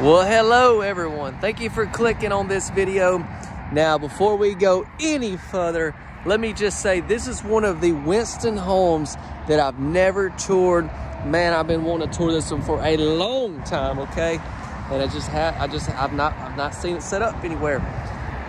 Well, hello everyone. Thank you for clicking on this video. Now, before we go any further, let me just say this is one of the Winston homes that I've never toured. Man, I've been wanting to tour this one for a long time, okay? And I just have I just I've not I've not seen it set up anywhere.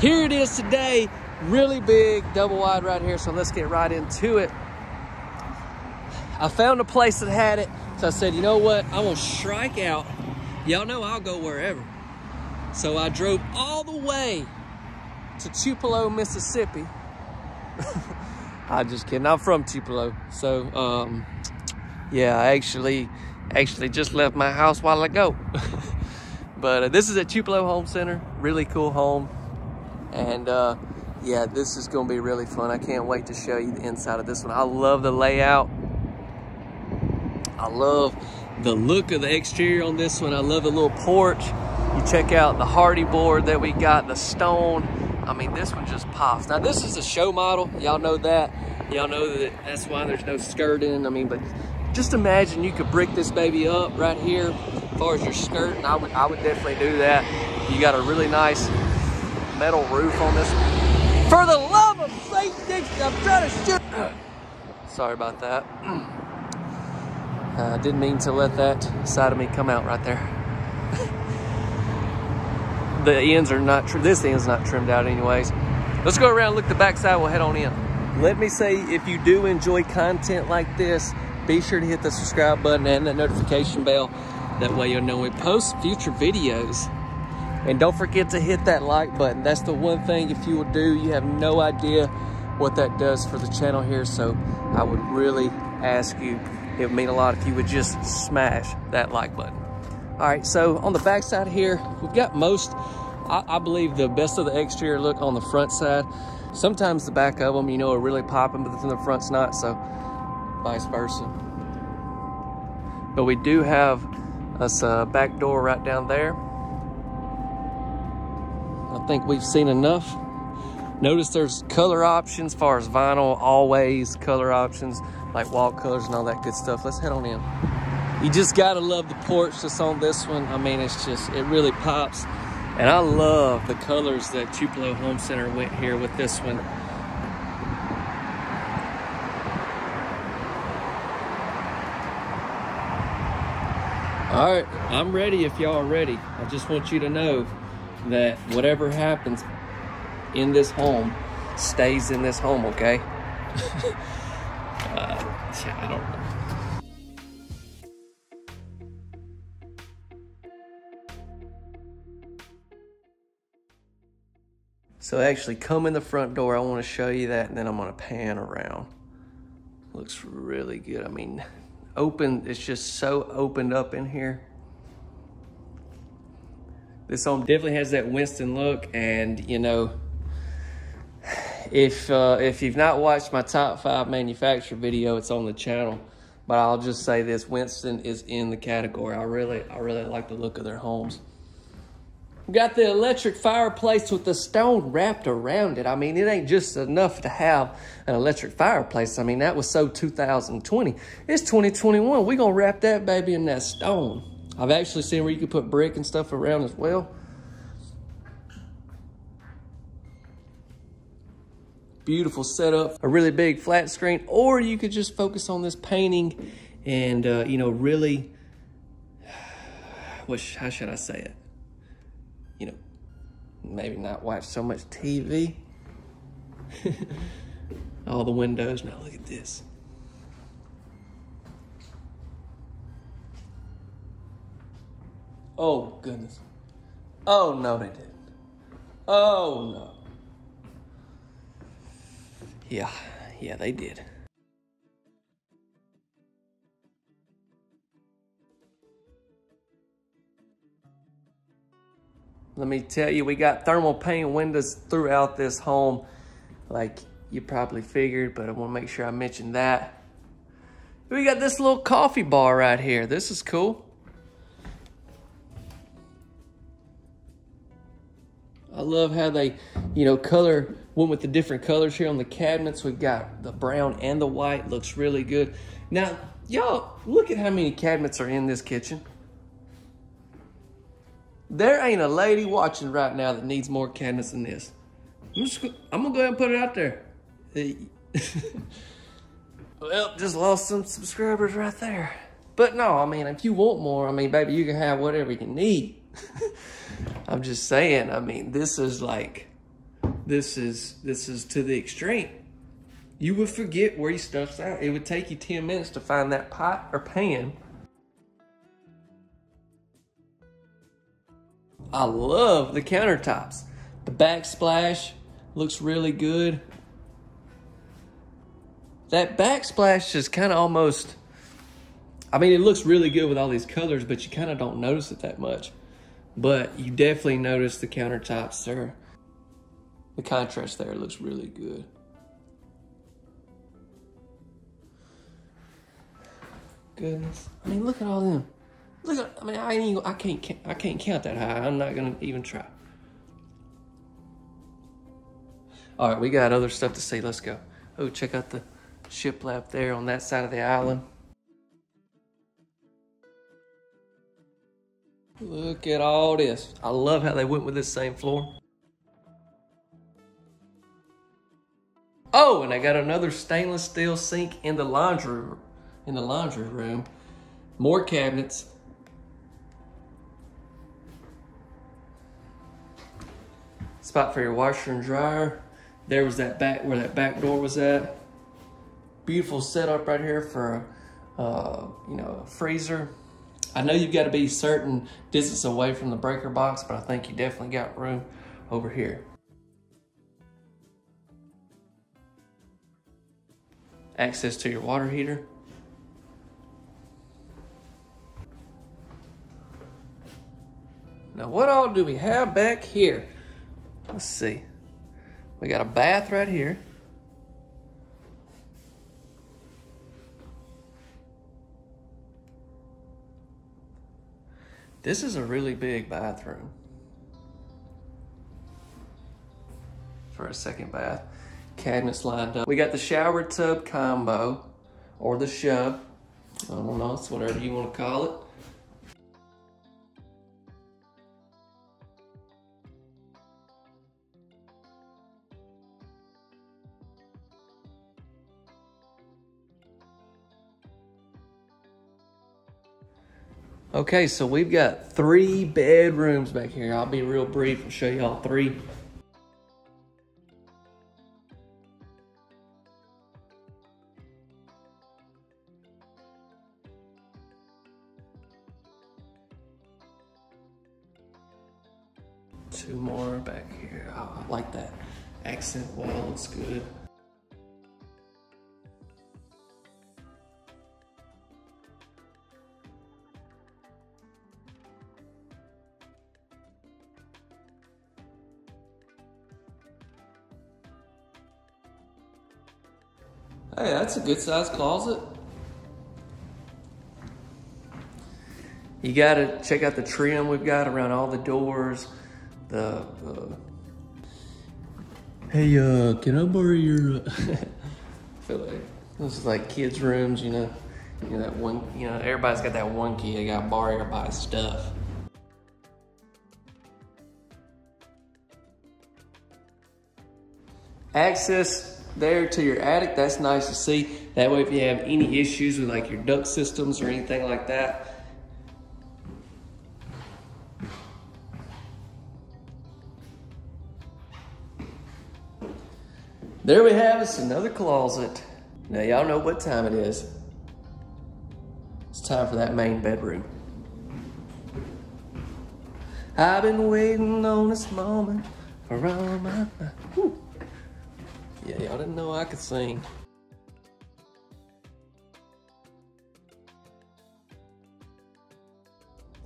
Here it is today, really big, double wide right here. So let's get right into it. I found a place that had it. So I said, you know what? I'm gonna strike out Y'all know I'll go wherever. So I drove all the way to Tupelo, Mississippi. I just kidding. I'm from Tupelo. So, um, yeah, I actually, actually just left my house while ago. but uh, this is at Tupelo Home Center. Really cool home. And, uh, yeah, this is going to be really fun. I can't wait to show you the inside of this one. I love the layout. I love the look of the exterior on this one. I love the little porch. You check out the Hardie board that we got, the stone. I mean, this one just pops. Now, this is a show model. Y'all know that. Y'all know that that's why there's no skirting. I mean, but just imagine you could brick this baby up right here as far as your skirt. And I would, I would definitely do that. You got a really nice metal roof on this. For the love of. Dixie, I'm trying to shoot. Sorry about that. Uh, didn't mean to let that side of me come out right there. the ends are not, this end's not trimmed out anyways. Let's go around, look the backside, we'll head on in. Let me say, if you do enjoy content like this, be sure to hit the subscribe button and the notification bell. That way you'll know we post future videos. And don't forget to hit that like button. That's the one thing if you will do, you have no idea what that does for the channel here. So I would really ask you it would mean a lot if you would just smash that like button. All right, so on the back side here, we've got most, I, I, believe the best of the exterior look on the front side. Sometimes the back of them, you know, are really popping, but then the front's not, so vice versa. But we do have us a back door right down there. I think we've seen enough. Notice there's color options as far as vinyl, always color options like wall colors and all that good stuff. Let's head on in. You just gotta love the porch that's on this one. I mean, it's just, it really pops. And I love the colors that Tupelo Home Center went here with this one. All right, I'm ready if y'all are ready. I just want you to know that whatever happens in this home stays in this home, okay? So actually come in the front door. I want to show you that and then I'm to pan around. Looks really good. I mean, open, it's just so opened up in here. This home definitely has that Winston look and you know, if uh, if you've not watched my top five manufacturer video, it's on the channel. But I'll just say this: Winston is in the category. I really, I really like the look of their homes. We got the electric fireplace with the stone wrapped around it. I mean, it ain't just enough to have an electric fireplace. I mean, that was so 2020. It's 2021. We're going to wrap that baby in that stone. I've actually seen where you could put brick and stuff around as well. Beautiful setup, a really big flat screen, or you could just focus on this painting and, uh, you know, really, which, how should I say it? You know, maybe not watch so much TV. All the windows, now look at this. Oh, goodness. Oh, no, they didn't. Oh, no. Yeah, yeah, they did. Let me tell you, we got thermal pane windows throughout this home, like you probably figured, but I want to make sure I mention that. We got this little coffee bar right here. This is cool. I love how they, you know, color went with the different colors here on the cabinets. We've got the brown and the white. Looks really good. Now, y'all, look at how many cabinets are in this kitchen. There ain't a lady watching right now that needs more cabinets than this. I'm, just, I'm gonna go ahead and put it out there. well, just lost some subscribers right there. But no, I mean, if you want more, I mean, baby, you can have whatever you need. I'm just saying, I mean, this is like, this is, this is to the extreme. You would forget where your stuff's at. It would take you 10 minutes to find that pot or pan I love the countertops. The backsplash looks really good. That backsplash is kind of almost, I mean, it looks really good with all these colors, but you kind of don't notice it that much. But you definitely notice the countertops there. The contrast there looks really good. Goodness. I mean, look at all them. Look at, I mean, I ain't, I can't, I can't count that high. I'm not gonna even try. All right, we got other stuff to see. Let's go. Oh, check out the shiplap there on that side of the island. Look at all this. I love how they went with this same floor. Oh, and I got another stainless steel sink in the laundry in the laundry room. More cabinets. spot for your washer and dryer. There was that back, where that back door was at. Beautiful setup right here for, uh, you know, a freezer. I know you've got to be certain distance away from the breaker box, but I think you definitely got room over here. Access to your water heater. Now what all do we have back here? Let's see. We got a bath right here. This is a really big bathroom for a second bath. Cabinets lined up. We got the shower tub combo or the shove. I don't know, it's whatever you want to call it. Okay, so we've got three bedrooms back here. I'll be real brief and show you all three. Two more back here. Oh, I like that accent wall, looks good. Hey, that's a good sized closet. You gotta check out the trim we've got around all the doors. The, uh, hey, uh, can I borrow your, I feel like this is like kids' rooms, you know? You know, that one, you know, everybody's got that one key, they gotta borrow everybody's stuff. Access there to your attic. That's nice to see. That way if you have any issues with like your duct systems or anything like that, There we have us, another closet. Now y'all know what time it is. It's time for that main bedroom. I've been waiting on this moment for all my life. Yeah, y'all didn't know I could sing.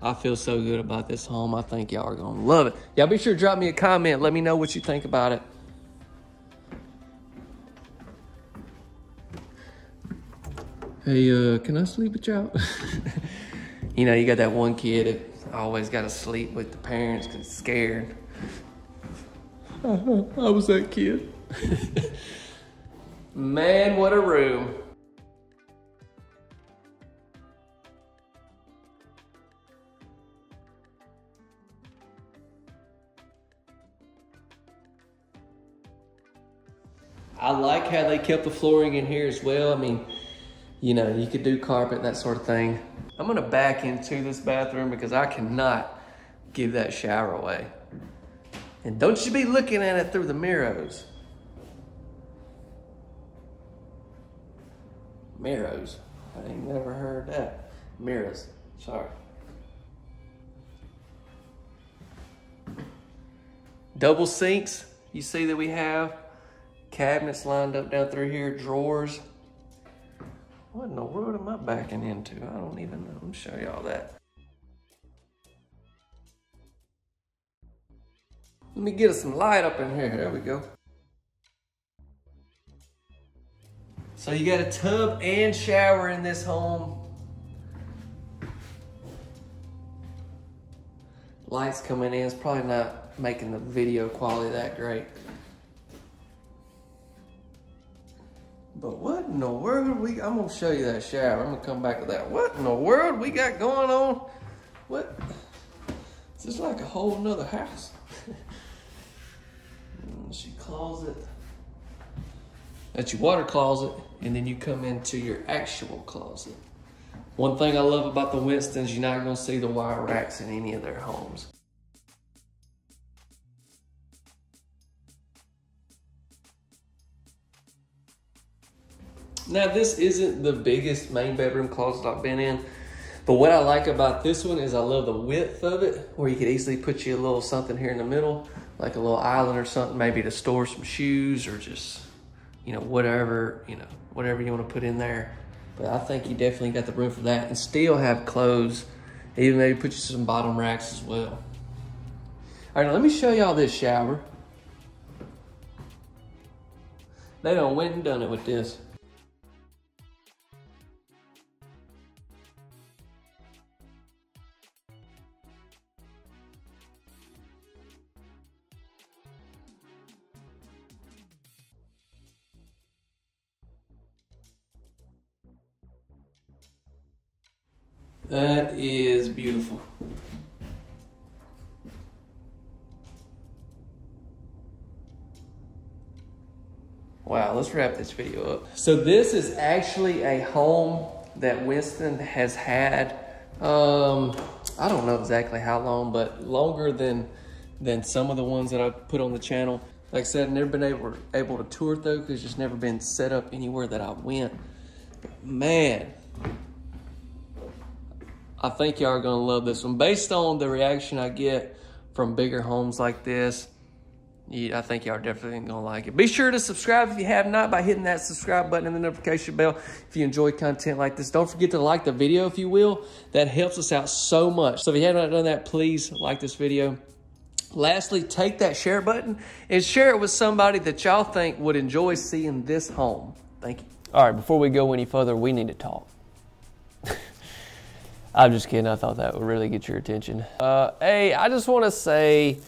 I feel so good about this home. I think y'all are gonna love it. Y'all be sure to drop me a comment. Let me know what you think about it. hey, uh, can I sleep with y'all? you know, you got that one kid that always got to sleep with the parents because it's scared. I, I was that kid. Man, what a room. I like how they kept the flooring in here as well. I mean, you know, you could do carpet, that sort of thing. I'm gonna back into this bathroom because I cannot give that shower away. And don't you be looking at it through the mirrors. Mirrors. I ain't never heard that. Mirrors. Sorry. Double sinks. You see that we have cabinets lined up down through here, drawers. What in the world am I backing into? I don't even know. Let me show y'all that. Let me get us some light up in here. There we go. So you got a tub and shower in this home. Lights coming in. It's probably not making the video quality that great. What in the world we, I'm gonna show you that shower. I'm gonna come back to that. What in the world we got going on? What? This is like a whole nother house? she closet. That's your water closet, and then you come into your actual closet. One thing I love about the Winstons, you're not gonna see the wire racks in any of their homes. Now this isn't the biggest main bedroom closet I've been in, but what I like about this one is I love the width of it, where you could easily put you a little something here in the middle, like a little island or something, maybe to store some shoes or just, you know, whatever, you know, whatever you want to put in there. But I think you definitely got the room for that and still have clothes, even maybe put you some bottom racks as well. All right, let me show y'all this shower. They done went and done it with this. That is beautiful. Wow, let's wrap this video up. So this is actually a home that Winston has had, um, I don't know exactly how long, but longer than than some of the ones that I've put on the channel. Like I said, I've never been able, able to tour it though, because it's just never been set up anywhere that I went. But man, I think y'all are gonna love this one. Based on the reaction I get from bigger homes like this, I think y'all are definitely gonna like it. Be sure to subscribe if you have not by hitting that subscribe button and the notification bell if you enjoy content like this. Don't forget to like the video if you will. That helps us out so much. So if you haven't done that, please like this video. Lastly, take that share button and share it with somebody that y'all think would enjoy seeing this home. Thank you. All right, before we go any further, we need to talk. I'm just kidding. I thought that would really get your attention. Uh, hey, I just want to say,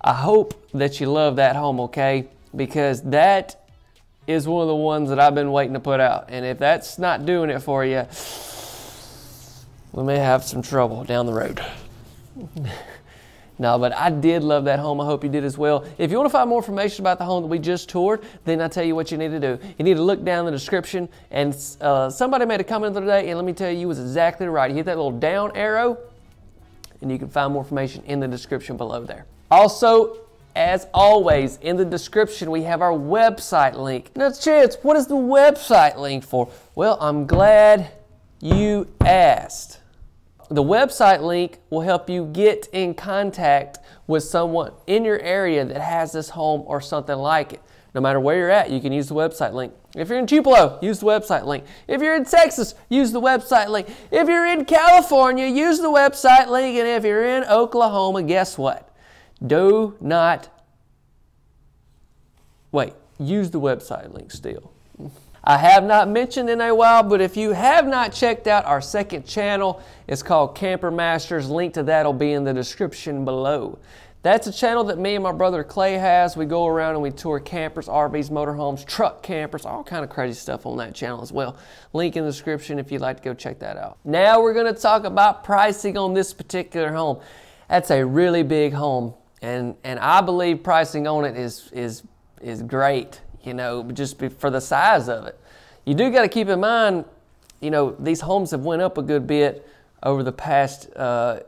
I hope that you love that home, okay? Because that is one of the ones that I've been waiting to put out. And if that's not doing it for you, we may have some trouble down the road. No, but I did love that home. I hope you did as well. If you want to find more information about the home that we just toured, then I tell you what you need to do. You need to look down the description, and uh, somebody made a comment the other day, and let me tell you, you was exactly right. You hit that little down arrow, and you can find more information in the description below there. Also, as always, in the description, we have our website link. Now, Chance, what is the website link for? Well, I'm glad you asked the website link will help you get in contact with someone in your area that has this home or something like it. No matter where you're at, you can use the website link. If you're in Tupelo, use the website link. If you're in Texas, use the website link. If you're in California, use the website link. And if you're in Oklahoma, guess what? Do not, wait, use the website link still. I have not mentioned in a while, but if you have not checked out our second channel, it's called Camper Masters. Link to that will be in the description below. That's a channel that me and my brother Clay has. We go around and we tour campers, RVs, motorhomes, truck campers, all kind of crazy stuff on that channel as well. Link in the description if you'd like to go check that out. Now we're going to talk about pricing on this particular home. That's a really big home, and and I believe pricing on it is is is great. You know, just for the size of it. You do got to keep in mind, you know, these homes have went up a good bit over the past, uh,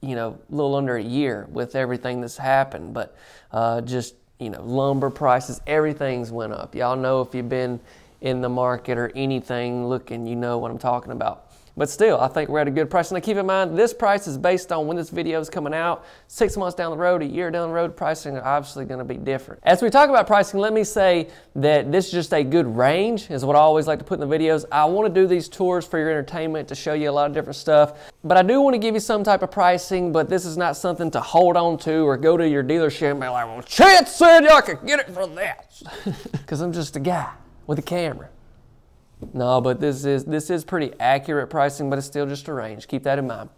you know, little under a year with everything that's happened. But uh, just, you know, lumber prices, everything's went up. Y'all know if you've been in the market or anything looking, you know what I'm talking about. But still, I think we're at a good price. And keep in mind, this price is based on when this video is coming out. Six months down the road, a year down the road, pricing are obviously going to be different. As we talk about pricing, let me say that this is just a good range, is what I always like to put in the videos. I want to do these tours for your entertainment to show you a lot of different stuff. But I do want to give you some type of pricing, but this is not something to hold on to or go to your dealership and be like, well, Chance said I could get it for that. Because I'm just a guy with a camera. No, but this is this is pretty accurate pricing, but it's still just a range. Keep that in mind.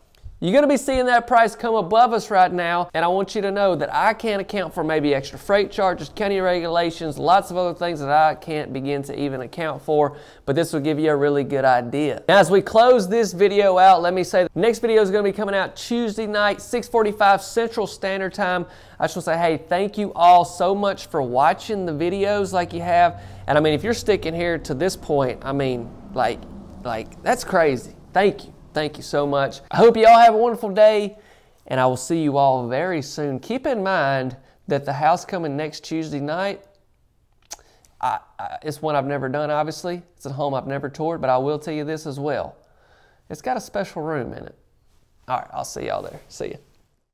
You're to be seeing that price come above us right now, and I want you to know that I can't account for maybe extra freight charges, county regulations, lots of other things that I can't begin to even account for, but this will give you a really good idea. Now, as we close this video out, let me say the next video is to be coming out Tuesday night, 645 Central Standard Time. I just want to say, hey, thank you all so much for watching the videos like you have. And I mean, if you're sticking here to this point, I mean, like, like that's crazy. Thank you. Thank you so much. I hope you all have a wonderful day, and I will see you all very soon. Keep in mind that the house coming next Tuesday night, I, I, it's one I've never done, obviously. It's a home I've never toured, but I will tell you this as well. It's got a special room in it. All right, I'll see y'all there. See you.